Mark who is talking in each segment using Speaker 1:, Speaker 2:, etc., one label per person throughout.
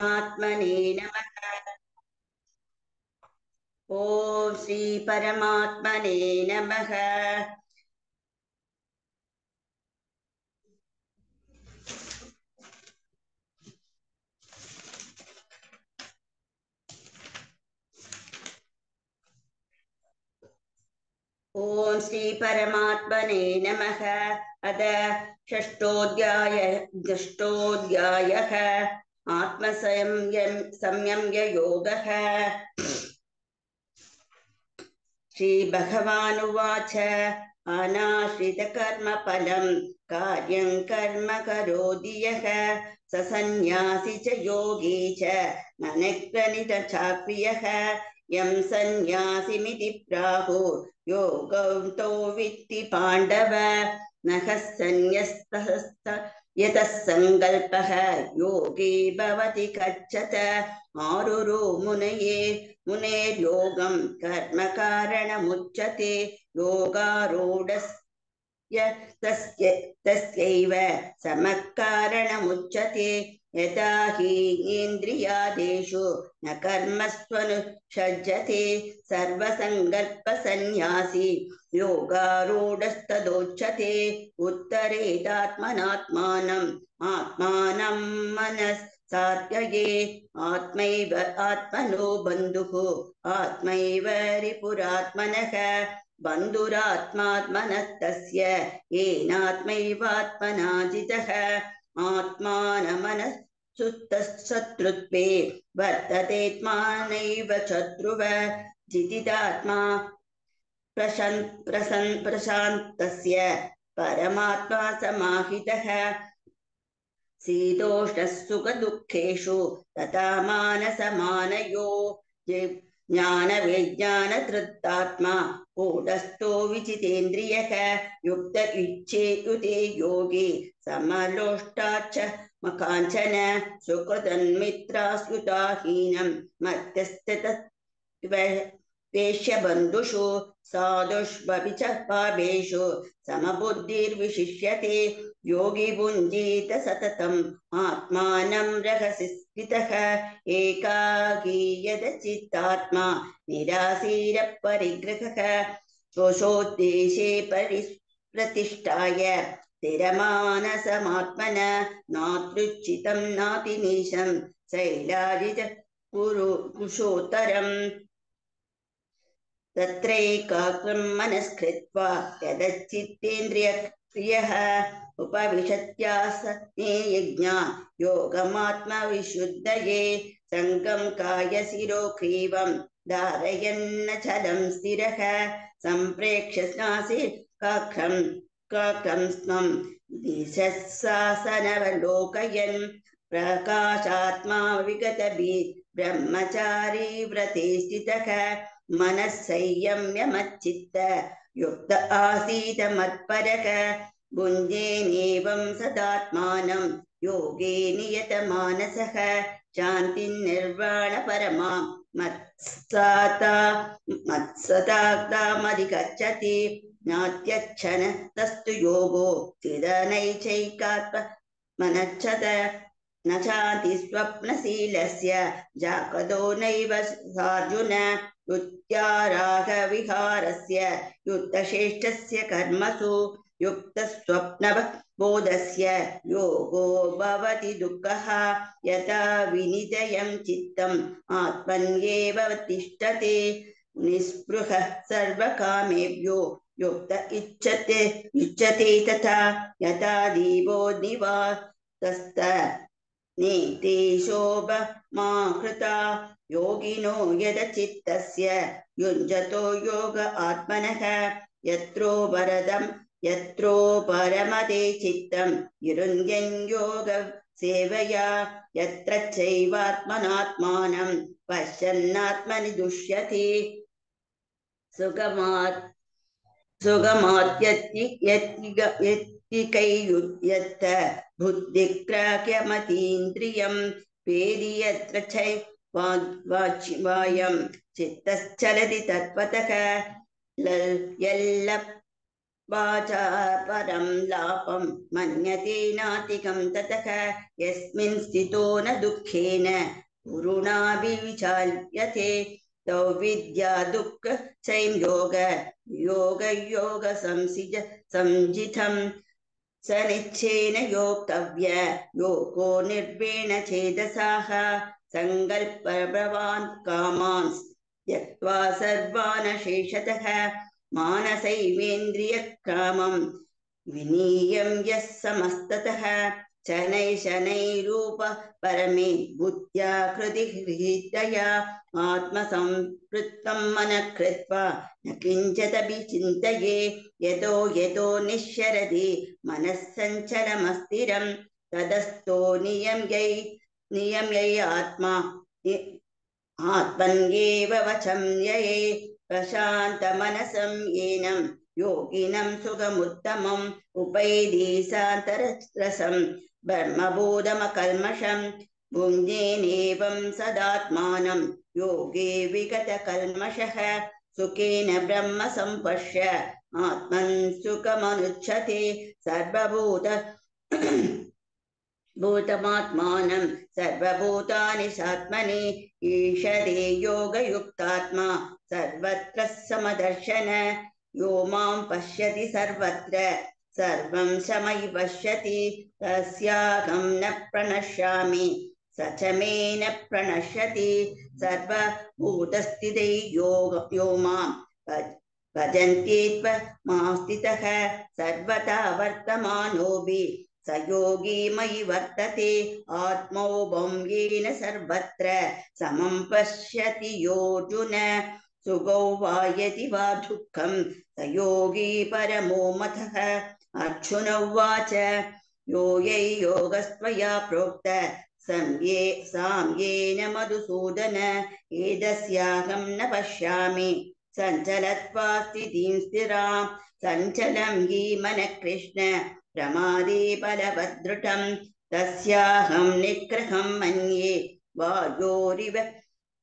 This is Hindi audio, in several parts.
Speaker 1: आत्मने नमः। ॐ श्रीपरमात्मने नमः। ॐ श्रीपरमात्मने नमः। अद षष्ठोऽध्याय षष्ठोऽध्यायः आत्मसंयम संयम्ययोगः श्रीभगवानुवाच अनाश्रितकर्मफलं कार्यं कर्म करोति यः स सन्न्यासी च योगी च मनग्रनितचाक्रियः यं सन्न्यासिमिति प्राहुः योगौ वित्ति पाण्डव नः सन्न्यस्तः यतः सङ्कल्पः योगी भवति कच्छत आरुरो मुनये मुनेर्योगं कर्मकारणमुच्यते योगारूढस्य तस्य तस्यैव समः यदा हि इन्द्रियादेषु न कर्मस्त्वनुषज्यते सर्वसङ्कल्पसन्न्यासी योगारूढस्तदोच्यते उत्तरेदात्मनात्मानम् आत्मानं मनस् सात्यये आत्मैव आत्मनो बन्धुः। आत्मैव रिपुरात्मनः बन्धुरात्मात्मनस्तस्य येनात्मैवात्मना जितः आत्मानमनः वर्ततेत्मानैव शत्रुव जितिदात्मा प्रशन् प्रसन् प्रशान्तस्य परमात्मा समाहितः। तथा मानसमानयो ृत्तात्मा कूढस्थो युक्त इच्छेयुते योगी समलोष्टाच्च मकाञ्चन सुकृतन्मित्रा सुहीनम् साधुष्वपि च पापेषु समबुद्धिर्विशिष्यते। योगी भुञ्जीत सततम् आत्मानं रहसि स्थितः एकाकी यदचित्तात्मा निरासीरपरिग्रहः स्वशोद्देशे परिप्रतिष्ठाय स्थिरमानसमात्मन नातृच्चितं नातिनीशं शैलाजित कुरु कुशोत्तरम् तत्रैकाग्रं मनस्कृत्वा उपविशत्यासने यज्ञा योगमात्मविशुद्धये सङ्गं कायशिरोग्रीवं धारयन्न चलं स्थिरः सम्प्रेक्ष्य दिशसासनवलोकयन् प्रकाशात्मा विगतभिः ब्रह्मचारी व्रते स्थितः मनः संयम्यमच्चित्त युक्त आसीत मत्परः भुञ्जेनेवं सदात्मानं योगे नियतमानसः शान्तिर्निर्वाणपरमां मत्साता मत्सताग्दामधिगच्छति नात्यक्षण तस्तु योगो चिदनैचैकात्मनच्छत न चाति स्वप्नशीलस्य जागदो नैव सार्जुन युत्यारागविहारस्य युद्धश्रेष्ठस्य कर्मसु युक्तस्वप्नबोधस्य योगो भवति दुःखः यथा विनिदयं चित्तम् आत्मन्येव तिष्ठते निःस्पृहः सर्वकामेभ्यो युक्त इच्छते इच्छते तथा यथा दीपो निवातस्त नीते शोभमाकृता योगिनो यदचित्तस्य युञ्जतो योग आत्मनः यत्रो वरदं यत्रो परमते चित्तं युरुञ्जन् योग सेवया यत्र चैवात्मनात्मानं पश्यन्नात्मनि दुष्यति सुगमात् सुगमात्यत्तिकैयुध्यत्त बुद्धिग्राह्यमतीन्द्रियं वेदि यत्र चै वायं चित्तश्चलति तत्त्वतः यल्ल वाचा परं लाभं मन्यते नातिकं ततः यस्मिन् स्थितो न दुःखेन गुरुणाभिविचाल्यते तौ विद्या दुःख संयोग योग योग संसिज संजितं स निच्छेन योक्तव्य योगो निर्वेण चेतसाः सङ्कल्पप्रवान् कामान् त्यक्त्वा सर्वान् शेषतः मानसैवेन्द्रियकामं विनीयं यः समस्ततः शनै शनैरूप परमे बुद्ध्या कृतिहृदया आत्मसंवृत्तं मनः कृत्वा न किञ्चिदपि चिन्तये यतो यतो निश्चरति मनः सञ्चलमस्थिरं तदस्थो नियम्यै नियम्यै आत्मा आत्मन्येव वचं यये प्रशान्तमनसं येनं योगिनं सुखमुत्तमम् उपैति सान्तरसं ब्रह्मबोधमकल्मषं भुञ्जेनेवं सदात्मानं योगे विगतकल्मषः सुखेन ब्रह्म सम्पश्य आत्मन् सुखमनुच्छते सर्वभूत भूतमात्मानं सर्वभूतानि सात्मनि ईशरे योगयुक्तात्मा सर्वत्र समदर्शन यो मां पश्यति सर्वत्र सर्वं समयि पश्यति तस्याहं न प्रणश्यामि स च मे न प्रणश्यति सर्वभूतस्थिते योग यो मां भजन्त्येत्वमास्थितः सर्वथा वर्तमानोऽपि स योगी मयि वर्तते आत्मौपं येन सर्वत्र समं पश्यति योऽर्जुन सुखौ वा यदि वा दुःखं स योगी परमो मतः। अर्जुन उवाच यो यै योगस्त्वया प्रोक्त सम्ये साम्येन मधुसूदन एतस्याहं न पश्यामि। सञ्चलत्वा स्थितिं स्थिरां सञ्चलं हि मनः कृष्ण प्रमादे बलवदृढं तस्याहं निग्रहं मन्ये। वायोरिव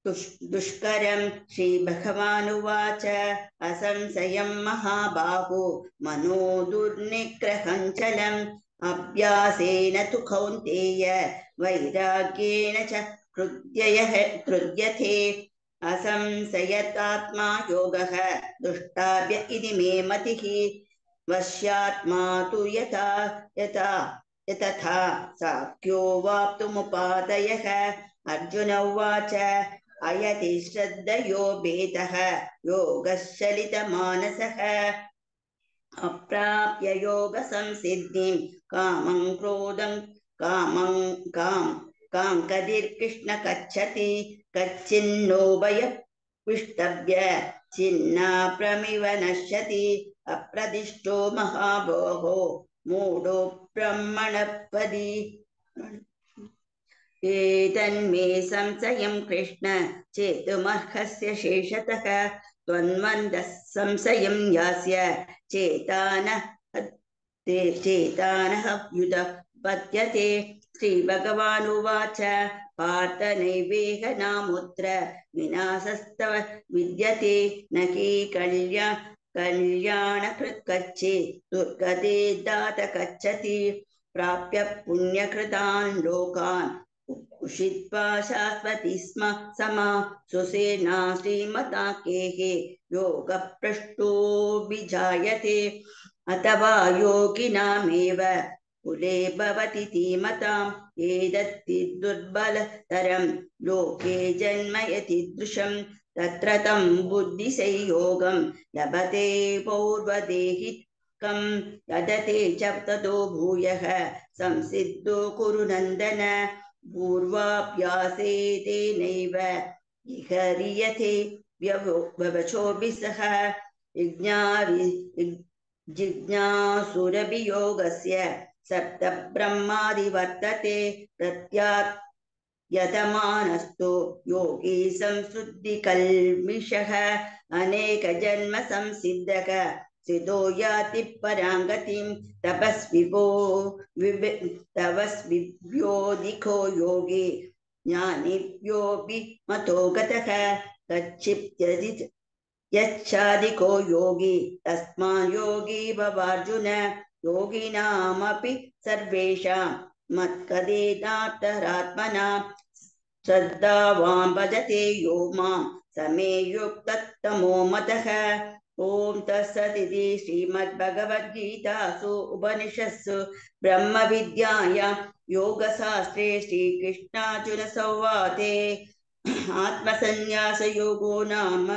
Speaker 1: दुष्करं श्रीभगवानुवाच असंशयं महाबाहो मनो दुर्निग्रहञ्चलम् अभ्यासेन तु कौन्तेय वैराग्येण च कृत्ययः कृत्यते असंशयतात्मा योगः दुष्टाभ्य इति मे मतिः वश्यात्मा तु यथा यथा, यतथा साख्यो वाप्तुमुपादयः। अर्जुन उवाच அயதி ஸ்ரத்தையோ பேதக யோகலிதமானசக அப்பிராபிய யோக சம்சித்திம் காமம் குரோதம் காமம் காம் காம் கதிர் கிருஷ்ண கச்சதி கச்சின்னோபய பிஷ்டவ்ய சின்னா பிரமிவ நஷதி அப்பிரதிஷ்டோ மகாபோகோ மூடோ பிரம்மணப்பதி. एतन्मे संशयं कृष्ण चेतुमर्हस्य शेषतः त्वन्वन्दः संशयं यास्य चेतानः चेतानः युध पद्यते श्रीभगवानुवाच पार्थ नैवेहनामुत्र विनाशस्तव विद्यते न कल्या कल्याणकृत् दुर्गते दात गच्छति प्राप्य पुण्यकृतान् लोकान् उषित्वा स्म समा सुसेना श्रीमता केः योगभ्रष्टो विजायते अथवा योगिनामेव कुले भवति धीमताम् एदत्ति दुर्बलतरं लोके जन्म यतीदृशं तत्र तं बुद्धिसंयोगं लभते पौर्वदेहिकं यदते च ततो भूयः। संसिद्धो कुरु नन्दन। पूर्वाभ्यासे तेनैव इहरियते व्यवचोभिः सह यज्ञावि जिज्ञासुरभियोगस्य सप्तब्रह्मादिवर्तते प्रत्यात् यतमानस्तु योगी संशुद्धिकल्मिषः अनेकजन्म सितो याति परां गतिं तपस्विभो तपस्विभ्योऽधिको योगी ज्ञानिभ्योऽपि मतो गतः कच्चित्यधि यच्छादिको योगी। तस्मा योगी भवार्जुन, योगिनामपि सर्वेषां मत्कदेनात्तरात्मना श्रद्धावान् भजते यो माँ। समे युक्ततमो मतः ॐ तत्सदिति श्रीमद्भगवद्गीतासु उपनिषत्सु ब्रह्मविद्यायां योगशास्त्रे श्रीकृष्णार्जुनसंवादे। आत्मसन्न्यासयोगो नाम।